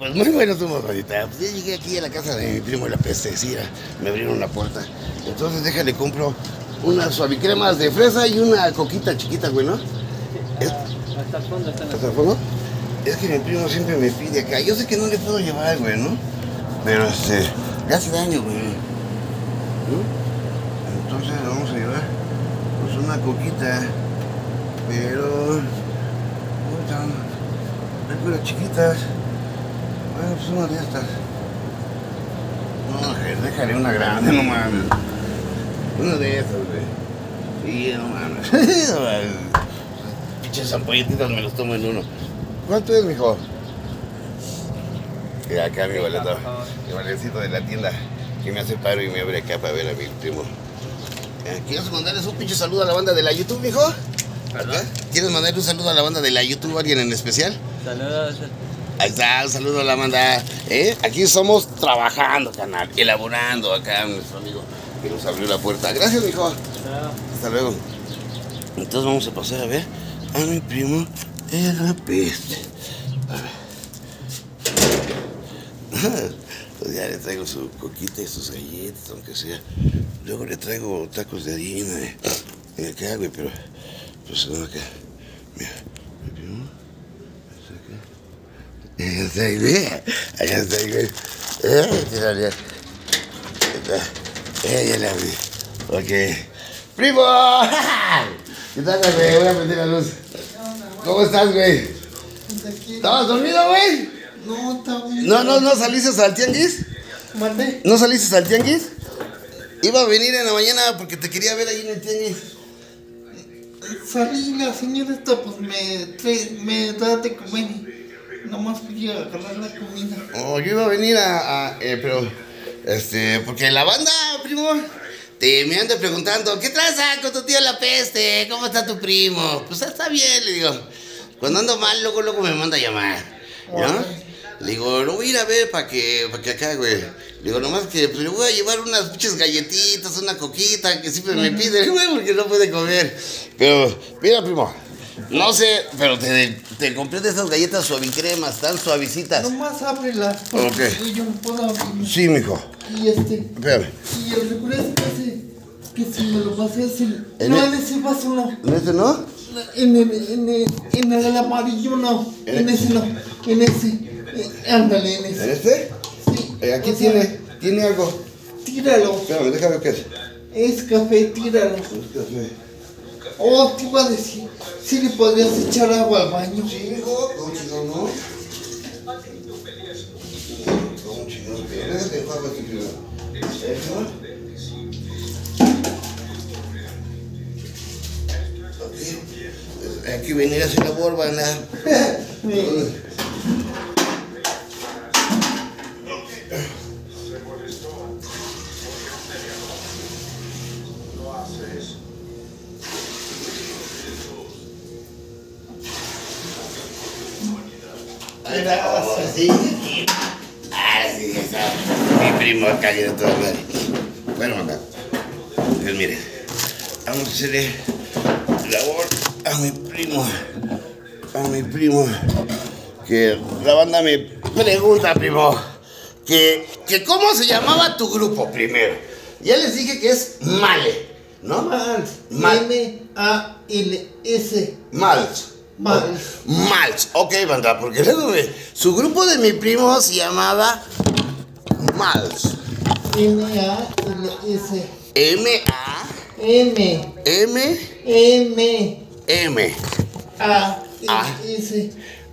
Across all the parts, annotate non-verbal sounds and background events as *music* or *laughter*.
Pues muy bueno tu mamacita. Pues ya llegué aquí a la casa de mi primo la peste, sí, era- me abrieron la puerta. Entonces déjale compro unas suavicremas de fresa y una coquita chiquita, güey, ¿no? Es- Hasta el fondo están ¿Hasta el fondo? Es que mi primo siempre me pide acá. Yo sé que no le puedo llevar, güey, ¿no? Pero este, le hace daño, güey. ¿No? Entonces vamos a llevar pues una coquita. Pero. ¿Cómo están? Hay puras chiquitas. Bueno, pues una de estas. No, déjale una grande, no mames. Una de estas, güey. Sí, no mames. No mames. *laughs* Pinches ampolletitas me los tomo en uno. ¿Cuánto es, mijo? Y acá mi boleto, mi boletito de la tienda que me hace paro y me abre acá para ver a mi primo. Eh, ¿Quieres mandarles un pinche saludo a la banda de la YouTube, mijo? ¿Quieres mandarle un saludo a la banda de la YouTube, alguien en especial? Saludos. Ahí está, un saludo a la banda. ¿eh? Aquí somos trabajando, canal, elaborando acá nuestro amigo que nos abrió la puerta. Gracias, mijo. Hasta luego. Entonces vamos a pasar a ver a mi primo en la peste. A ver. *laughs* Pues ya le traigo su coquita y sus galletas, aunque sea. Luego le traigo tacos de harina eh, en acá, güey, pero pues no acá. Mira, mi primo. está acá. Allá está güey. Allá está güey. Eh, está. Eh, ya la abrí. Ok. ¡Primo! *laughs* ¿Qué tal, güey? Voy a prender la luz. ¿Cómo estás, güey? ¿Estabas dormido, güey? No, está bien. ¿No, no, no saliste al tianguis? Mandé. ¿No saliste al tianguis? Iba a venir en la mañana porque te quería ver ahí en el tianguis. Salí la señora esta pues me, me da de comer. Nomás quería agarrar la comida. Oh, yo iba a venir a, a- eh, pero, este, porque la banda, primo, te me anda preguntando, ¿qué traza con tu tío la peste? ¿Cómo está tu primo? Pues está bien, le digo. Cuando ando mal, luego, luego me manda a llamar, ¿no? Le digo, lo voy a ir a ver para que, para que acá, güey. Le digo, nomás que pues, le voy a llevar unas pinches galletitas, una coquita que siempre me pide, *laughs* güey, porque no puede comer. Pero, mira, primo, no sé, pero te, te compré de esas galletas suavicremas, tan suavecitas. Nomás ábrela. Ok. Porque yo puedo abrir. Sí, mijo. Y este. Espérame. Y el refresco ese. Que si me lo pasé así. ¿En No, el- en ese vaso no. ¿En este no? En el, en el, en el amarillo no. En ese no. En ese. Eh, ándale, en ¿En ese. este? Sí. Eh, aquí sea, tiene, tiene algo. Tíralo. Espérame, déjame ver qué es. Es café, tíralo. Es café. Oh, te iba a decir. Si le podrías echar agua al baño. Sí, mijo, ¿cómo chingón, no? ¿Cómo chingón? Déjate jugar aquí. Eso. Ok. Hay que venir a hacer labor, banda. Ahí *laughs* Mi primo acá de toda madre. Bueno, banda. Pues miren, vamos a hacerle labor a mi primo. A mi primo. Que la banda me pregunta, primo. Que, que cómo se llamaba tu grupo primero. Ya les dije que es Male. ¿No? Mals. Mal. M-A-L-S. Mals. Mals. Malts, ok, banda, porque su grupo de mi primo se llamaba Malts. M-A-L-S. M-A-M-M. M-M-A-L-S.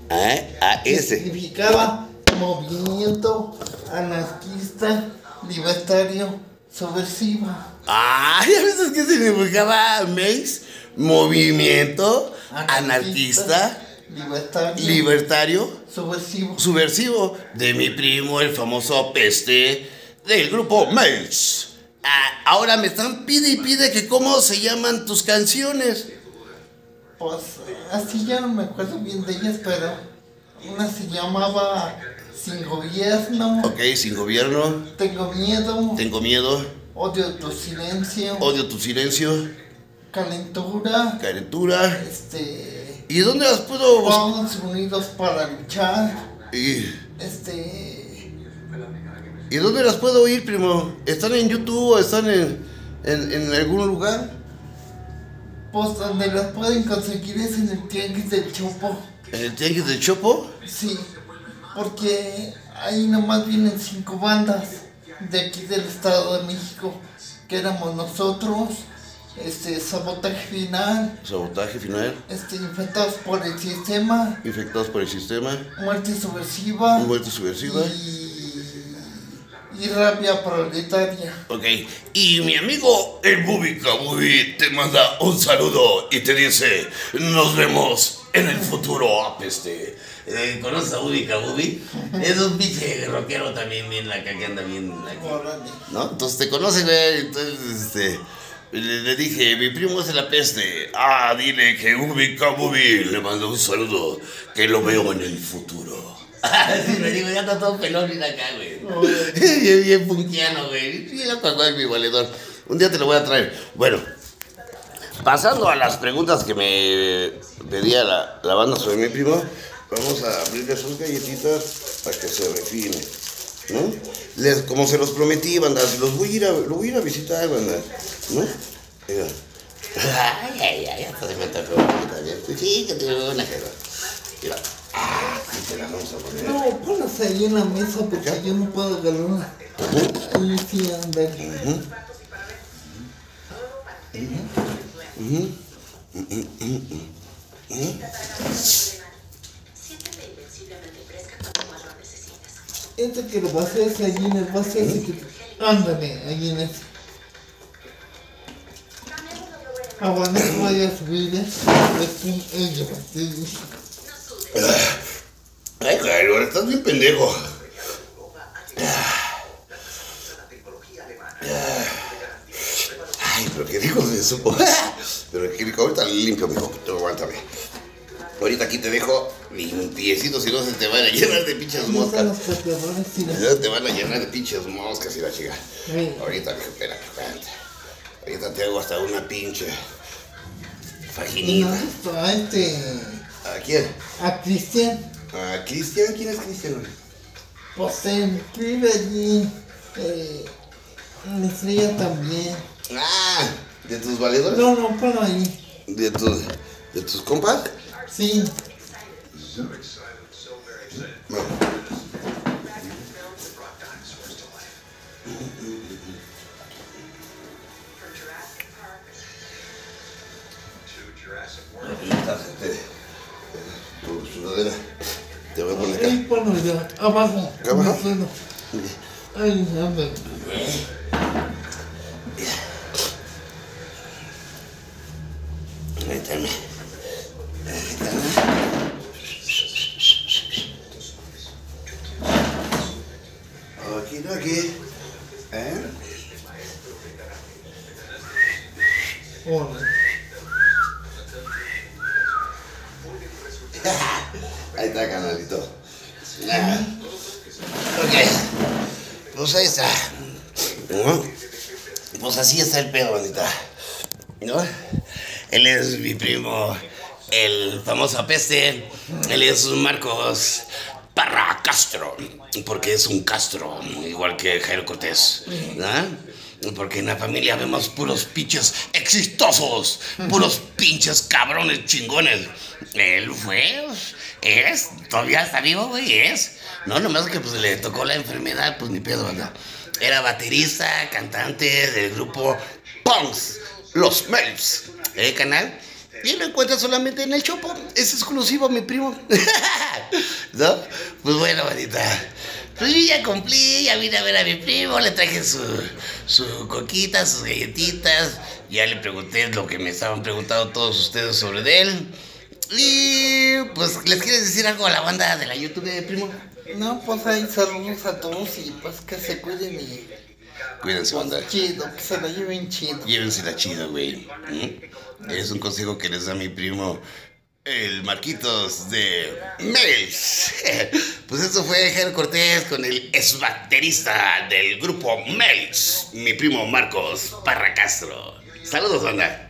¿Eh? A-S. Significaba movimiento anarquista, libertario, subversivo. Ah, *laughs* ¿ya ves qué significaba MEX? Movimiento anarquista, libertario, libertario, subversivo. subversivo de mi primo, el famoso peste del grupo MEX. Ah, ahora me están pide y pide que cómo se llaman tus canciones. Pues así ya no me acuerdo bien de ellas, pero una se llamaba Sin Gobierno, Ok, sin gobierno, Tengo Miedo, tengo miedo, Odio Tu Silencio, odio tu silencio, Calentura, calentura. este, ¿Y dónde las puedo buscar? Todos Unidos para Luchar, Y Este. ¿Y dónde las puedo oír, primo? ¿Están en YouTube o están en, en, en algún lugar? Pues donde las pueden conseguir es en el Tianguis del Chopo. ¿En el Tianguis del Chopo? Sí, porque ahí nomás vienen cinco bandas de aquí del Estado de México, que éramos nosotros, este, Sabotaje Final, Sabotaje final, este, Infectados por el Sistema, infectados por el sistema, Muerte Subversiva muerte subversiva. y, y Rabia Proletaria. Ok, y mi amigo el Bubi Kabubi te manda un saludo y te dice, nos vemos en el futuro, apeste. Eh, ¿Conoces a Bubi Kabubi? Es un pinche rockero también bien acá que anda bien aquí. ¿No? Entonces te conoce, güey, entonces, este... Le, le dije, mi primo es de la peste. Ah, dile que Ubi Kabubi le mandó un saludo, que lo veo en el futuro. *laughs* sí, me digo, ya está todo pelón bien acá, güey. *laughs* Bien, bien güey. Ya pasó mi valedor. Un día te lo voy a traer. Bueno, pasando a las preguntas que me pedía la, la banda sobre mi primo, vamos a abrirle sus galletitas para que se refine. ¿No? Les, como se los prometí, banda, los voy a ir a, lo voy a ir a visitar, banda. ¿No? Ay, ay, ay, hasta se me. Sí, que te veo una. Mira. Ah, te la vamos a poner. No, ponlas ahí en la mesa porque yo no puedo agarrar. Ahí sí, Este que lo pases allí en el vaso ese que... Ándale, allí en ese. Aguanta que vaya a subir ya. Después, ella, sí. Ay, Jairo, estás bien pendejo. Ay, pero qué rico se supo. *laughs* Pero qué rico, ahorita limpio, mijo. Aguántame. Ahorita aquí te dejo limpiecito, si no se te van a llenar de pinches ¿Cómo están moscas. no te van a llenar de pinches moscas y la chica. Ahorita, mijo, espérate, espérate. Ahorita te hago hasta una pinche ¿No faginita. has visto a este... ¿A quién? a Cristian? ¿A Cristian? ¿Quién es Cristian? Pues inscribe allí. Eh, en Estrella también. Ah, ¿de tus valedores? No, no, ponlo ahí. ¿De tus, de tus compas? Sí. Este. Te voy a poner acá. Abajo. ¿Acá abajo? el suelo. Ahí, a ver. Méteme. Aquí, no aquí. ¿Eh? Ahí está, canalito. Ok. Pues ahí está. ¿No? Pues así está el pedo, bonita. ¿No? Él es mi primo, el famoso apeste. Él es Marcos Parra Castro. Porque es un Castro, igual que Jairo Cortés. ¿no? Porque en la familia vemos puros pinches exitosos, puros pinches cabrones chingones. Él fue, es, todavía está vivo, güey, es. No, nomás que pues le tocó la enfermedad, pues ni pedo, ¿verdad? Era baterista, cantante del grupo Punks, Los Melps, ¿eh, canal? Y lo encuentras solamente en el Chopo, es exclusivo, mi primo. *laughs* ¿No? Pues bueno, bonita. Pues yo ya cumplí, ya vine a ver a mi primo, le traje su, su coquita, sus galletitas, ya le pregunté lo que me estaban preguntando todos ustedes sobre él. Y pues, ¿les quieres decir algo a la banda de la YouTube, primo? No, pues ahí saludos a todos y pues que se cuiden y Cuídense, banda. pues chido, que se la lleven chido. Llévensela chido, güey. ¿Mm? Es un consejo que les da mi primo, el Marquitos de Mels. *laughs* Pues eso fue Ger Cortés con el exbaterista del grupo Mels, mi primo Marcos Parra Castro. Saludos, banda.